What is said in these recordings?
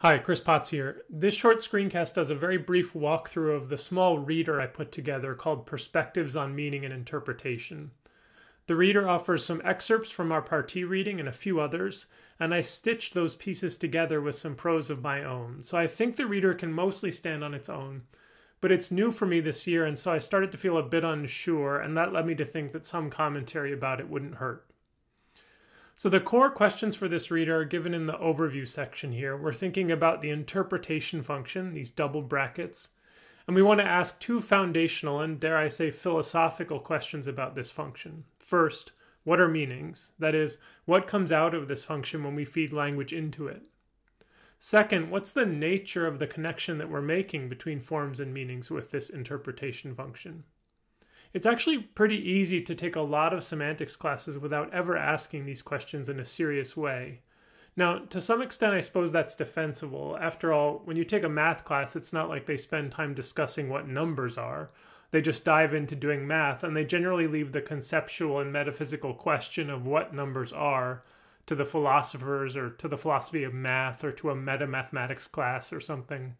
Hi, Chris Potts here. This short screencast does a very brief walkthrough of the small reader I put together called Perspectives on Meaning and Interpretation. The reader offers some excerpts from our Partee reading and a few others, and I stitched those pieces together with some prose of my own. So I think the reader can mostly stand on its own. But it's new for me this year, and so I started to feel a bit unsure, and that led me to think that some commentary about it wouldn't hurt. So the core questions for this reader are given in the overview section here. We're thinking about the interpretation function, these double brackets, and we want to ask two foundational and, dare I say, philosophical questions about this function. First, what are meanings? That is, what comes out of this function when we feed language into it? Second, what's the nature of the connection that we're making between forms and meanings with this interpretation function? It's actually pretty easy to take a lot of semantics classes without ever asking these questions in a serious way. Now, to some extent, I suppose that's defensible. After all, when you take a math class, it's not like they spend time discussing what numbers are. They just dive into doing math, and they generally leave the conceptual and metaphysical question of what numbers are to the philosophers or to the philosophy of math or to a meta mathematics class or something.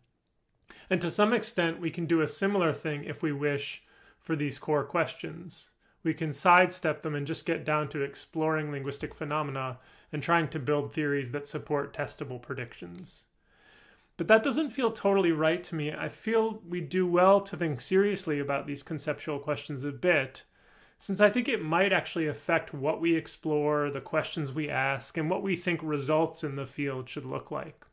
And to some extent, we can do a similar thing if we wish for these core questions. We can sidestep them and just get down to exploring linguistic phenomena and trying to build theories that support testable predictions. But that doesn't feel totally right to me. I feel we do well to think seriously about these conceptual questions a bit, since I think it might actually affect what we explore, the questions we ask, and what we think results in the field should look like.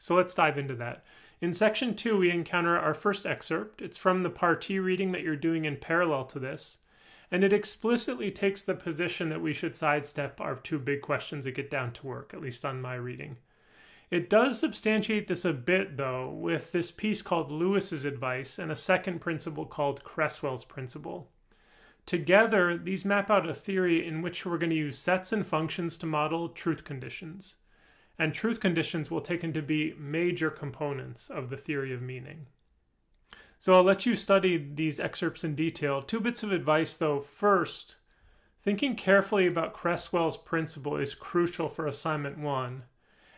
So let's dive into that. In section two, we encounter our first excerpt. It's from the Partee reading that you're doing in parallel to this. And it explicitly takes the position that we should sidestep our two big questions that get down to work, at least on my reading. It does substantiate this a bit, though, with this piece called Lewis's advice and a second principle called Cresswell's principle. Together, these map out a theory in which we're going to use sets and functions to model truth conditions and truth conditions will taken to be major components of the theory of meaning. So I'll let you study these excerpts in detail. Two bits of advice though. First, thinking carefully about Cresswell's principle is crucial for assignment one.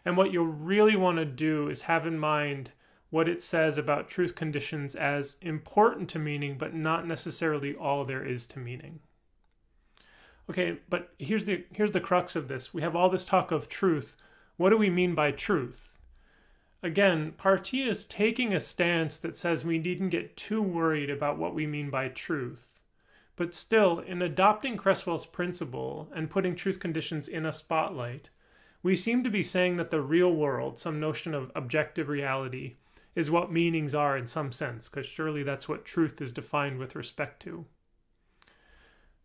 And what you'll really want to do is have in mind what it says about truth conditions as important to meaning, but not necessarily all there is to meaning. Okay, but here's the here's the crux of this. We have all this talk of truth, what do we mean by truth? Again, Partee is taking a stance that says we needn't get too worried about what we mean by truth. But still, in adopting Cresswell's principle and putting truth conditions in a spotlight, we seem to be saying that the real world, some notion of objective reality, is what meanings are in some sense, because surely that's what truth is defined with respect to.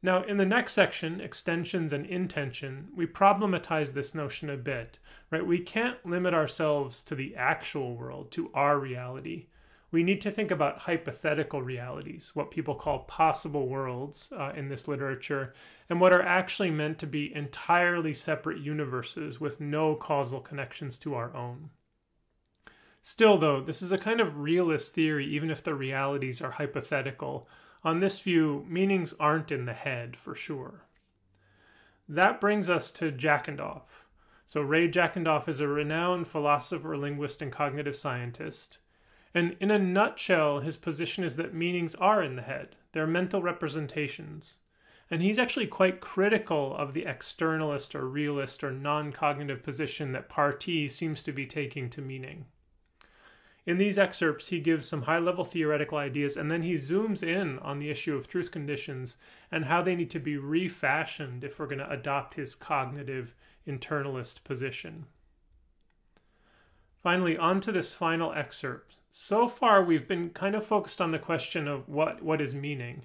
Now, in the next section, extensions and intension, we problematize this notion a bit, right? We can't limit ourselves to the actual world, to our reality. We need to think about hypothetical realities, what people call possible worlds uh, in this literature, and what are actually meant to be entirely separate universes with no causal connections to our own. Still, though, this is a kind of realist theory, even if the realities are hypothetical on this view, meanings aren't in the head for sure. That brings us to Jackendoff. So, Ray Jackendoff is a renowned philosopher, linguist, and cognitive scientist. And in a nutshell, his position is that meanings are in the head, they're mental representations. And he's actually quite critical of the externalist or realist or non cognitive position that Partee seems to be taking to meaning. In these excerpts, he gives some high level theoretical ideas and then he zooms in on the issue of truth conditions and how they need to be refashioned if we're going to adopt his cognitive internalist position. Finally, on to this final excerpt. So far, we've been kind of focused on the question of what, what is meaning.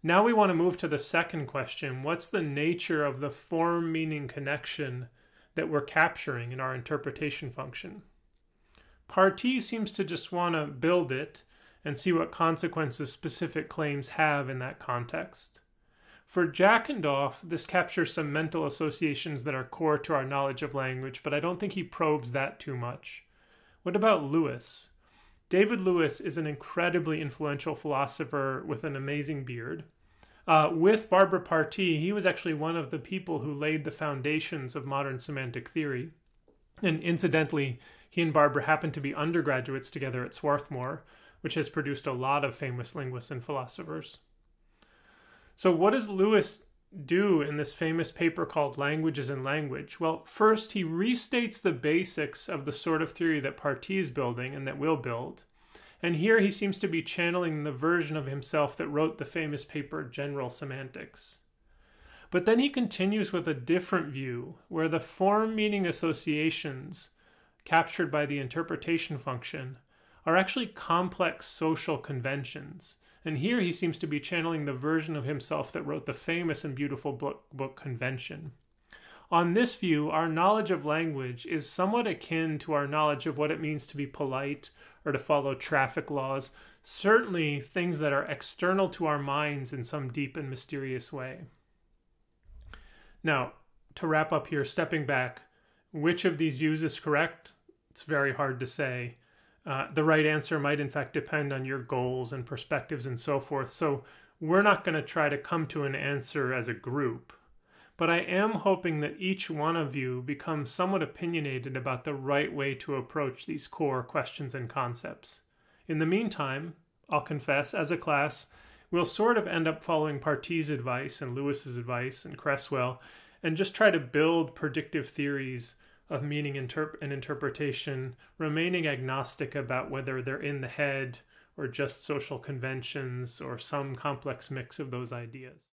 Now we want to move to the second question what's the nature of the form meaning connection that we're capturing in our interpretation function? Partee seems to just want to build it and see what consequences specific claims have in that context. For Jackendoff, this captures some mental associations that are core to our knowledge of language, but I don't think he probes that too much. What about Lewis? David Lewis is an incredibly influential philosopher with an amazing beard. Uh, with Barbara Partee, he was actually one of the people who laid the foundations of modern semantic theory. And incidentally, He and Barbara happened to be undergraduates together at Swarthmore, which has produced a lot of famous linguists and philosophers. So, what does Lewis do in this famous paper called Languages and Language? Well, first, he restates the basics of the sort of theory that Partee is building and that we'll build. And here he seems to be channeling the version of himself that wrote the famous paper General Semantics. But then he continues with a different view, where the form meaning associations captured by the interpretation function are actually complex social conventions and here he seems to be channeling the version of himself that wrote the famous and beautiful book, book Convention. On this view, our knowledge of language is somewhat akin to our knowledge of what it means to be polite or to follow traffic laws, certainly things that are external to our minds in some deep and mysterious way. Now, to wrap up here, stepping back, which of these views is correct? It's very hard to say. Uh, the right answer might, in fact, depend on your goals and perspectives and so forth. So, we're not going to try to come to an answer as a group. But I am hoping that each one of you becomes somewhat opinionated about the right way to approach these core questions and concepts. In the meantime, I'll confess, as a class, we'll sort of end up following Partee's advice and Lewis's advice and Cresswell and just try to build predictive theories of meaning interp- and interpretation, remaining agnostic about whether they're in the head or just social conventions or some complex mix of those ideas.